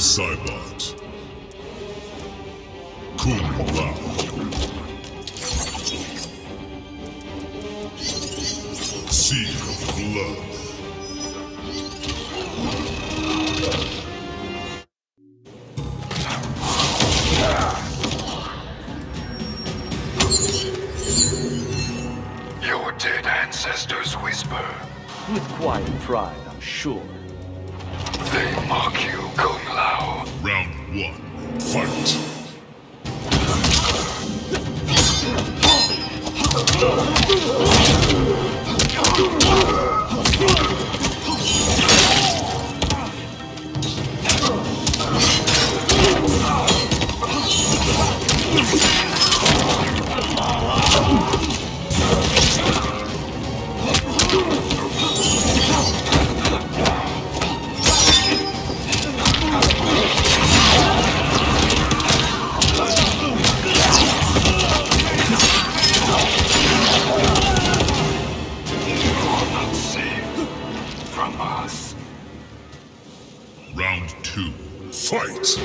Saibot. Kung Lao. Seed of Blood. Your dead ancestors whisper. With quiet pride, I'm sure. They mock you, Not us. Round two, fight!